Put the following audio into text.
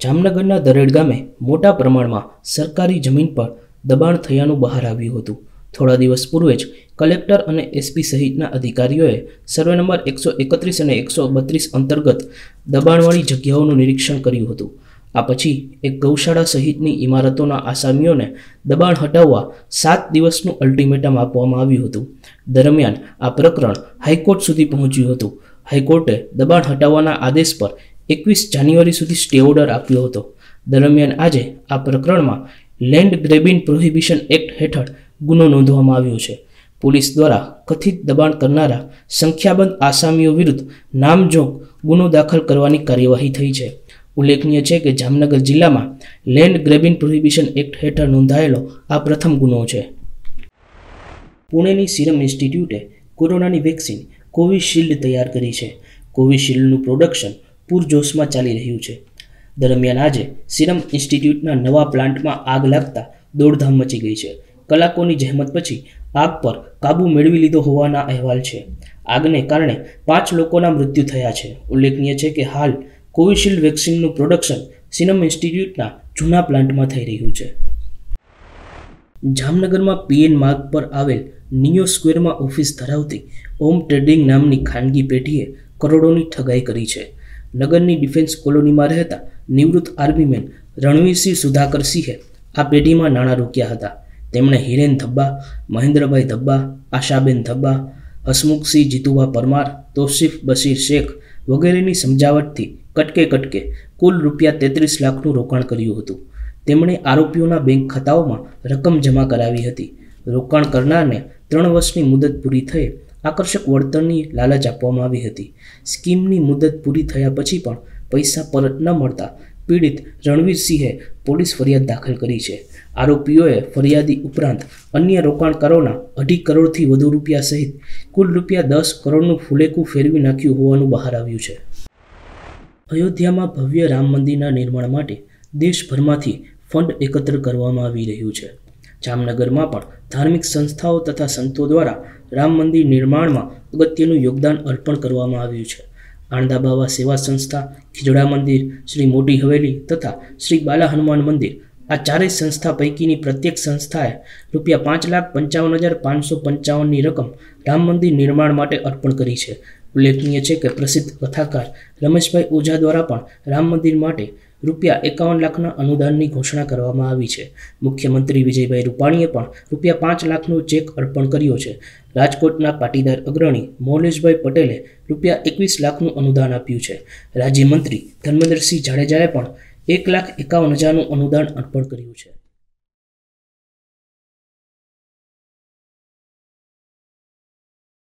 જામનગરના દરેડ ગામે મોટા પ્રમાણમાં સરકારી જમીન પર દબાણ થયાનું બહાર આવ્યું હતું. થોડા દિવસ પૂર્વે જ કલેક્ટર અને એસપી સહિતના અધિકારીઓએ સર્વે નંબર એકસો એકત્રીસ અને એકસો બત્રીસ અંતર્ગત દબાણવાળી જગ્યાઓનું નિરીક્ષણ કર્યું હતું. આ પછી એક ગૌશાળા સહિતની ઇમારતોના આસામીઓને દબાણ હટાવવા સાત દિવસનું અલ્ટિમેટમ આપવામાં આવ્યું હતું. દરમિયાન આ પ્રકરણ હાઈકોર્ટ સુધી પહોંચ્યું હતું. હાઈકોર્ટે દબાણ હટાવવાના આદેશ પર એકવીસ જાન્યુઆરી સુધી સ્ટે ઓર્ડર આપ્યો હતો. દરમિયાન આજે આ પ્રકરણમાં લેન્ડ ગ્રેબિન પ્રોહિબિશન એક્ટ હેઠળ ગુનો નોંધવામાં આવ્યો છે. પોલીસ દ્વારા કથિત દબાણ કરનારા સંખ્યાબંધ આસામીઓ વિરુદ્ધ નામજોગ ગુનો દાખલ કરવાની કાર્યવાહી થઈ છે. ઉલ્લેખનીય છે કે જામનગર જિલ્લામાં લેન્ડ ગ્રેબિન પ્રોહિબિશન એક્ટ હેઠળ નોંધાયેલો આ પ્રથમ ગુનો છે. પુણેની સિરમ ઇન્સ્ટિટ્યૂટે કોરોનાની વેક્સિન કોવિશિલ્ડ તૈયાર કરી છે. કોવિશિલ્ડનું પ્રોડક્શન પૂરજોશમાં ચાલી રહ્યું છે. દરમિયાન આજે સિરમ ઇન્સ્ટિટ્યૂટના નવા પ્લાન્ટમાં આગ લાગતા દોડધામ મચી ગઈ છે. કલાકોની જહેમત પછી આગ પર કાબુ મેળવી લીધો હોવાના અહેવાલ છે. આગને કારણે પાંચ લોકોના મૃત્યુ થયા છે. ઉલ્લેખનીય છે કે હાલ કોવિશિલ્ડ વેક્સિનનું પ્રોડક્શન સિનમ ઇન્સ્ટિટ્યૂટના જૂના પ્લાન્ટમાં થઈ રહ્યું છે. જામનગરમાં પીએન માર્ગ પર આવેલ નિયો સ્ક્વેરમાં ઓફિસ ધરાવતી ઓમ ટ્રેડિંગ નામની ખાનગી પેઢીએ કરોડોની ઠગાઈ કરી છે. નગરની ડિફેન્સ કોલોનીમાં રહેતા નિવૃત્ત આર્મીમેન રણવીરસિંહ સુધાકરસિંહે આ પેઢીમાં નાણાં રોક્યા હતા. તેમણે હિરેન ધબ્બા મહેન્દ્રભાઈ ધબ્બા આશાબેન ધબ્બા હસમુખસિંહ જીતુભા પરમાર, તોસીફ બશીર શેખ વગેરેની સમજાવટથી કટકે કટકે કુલ રૂપિયા તેત્રીસ લાખનું રોકાણ કર્યું હતું. તેમણે આરોપીઓના બેંક ખાતાઓમાં રકમ જમા કરાવી હતી. રોકાણ કરનારને ત્રણ વર્ષની મુદત પૂરી થઈ આકર્ષક વળતરની લાલચ આપવામાં આવી હતી. સ્કીમની મુદત પૂરી થયા પછી પણ પૈસા પરત ન મળતા પીડિત રણવીરસિંહે પોલીસ ફરિયાદ દાખલ કરી છે. આરોપીઓએ ફરિયાદી ઉપરાંત અન્ય રોકાણકારોના અઢી કરોડથી વધુ રૂપિયા સહિત કુલ રૂપિયા દસ કરોડનું ફુલેકું ફેરવી નાખ્યું હોવાનું બહાર આવ્યું છે. અયોધ્યામાં ભવ્ય રામ મંદિરના નિર્માણ માટે દેશભરમાંથી ફંડ એકત્ર કરવામાં આવી રહ્યું છે. જામનગરમાં પણ ધાર્મિક સંસ્થાઓ તથા સંતો દ્વારા રામ મંદિર નિર્માણમાં અગત્યનું યોગદાન અર્પણ કરવામાં આવ્યું છે. આણંદાબાવા સેવા સંસ્થા, ખીજડા મંદિર, શ્રી મોટી હવેલી તથા શ્રી બાલા હનુમાન મંદિર આ ચારેય સંસ્થા પૈકીની પ્રત્યેક સંસ્થાએ રૂપિયા પાંચ લાખ પંચાવન હજાર પાંચસો પંચાવનની રકમ રામ મંદિર નિર્માણ માટે અર્પણ કરી છે. ઉલ્લેખનીય છે કે પ્રસિદ્ધ કથાકાર રમેશભાઈ ઓઝા દ્વારા પણ રામ મંદિર માટે રૂપિયા એકાવન લાખના અનુદાનની ઘોષણા કરવામાં આવી છે. મુખ્યમંત્રી વિજયભાઈ રૂપાણીએ પણ રૂપિયા પાંચ લાખનો ચેક અર્પણ કર્યો છે. રાજકોટના પાટીદાર અગ્રણી મોલેશભાઈ પટેલે રૂપિયા એકવીસ લાખનું અનુદાન આપ્યું છે. રાજ્યમંત્રી ધર્મેન્દ્રસિંહ જાડેજાએ પણ એક લાખ એકાવન હજારનું અનુદાન અર્પણ કર્યું છે.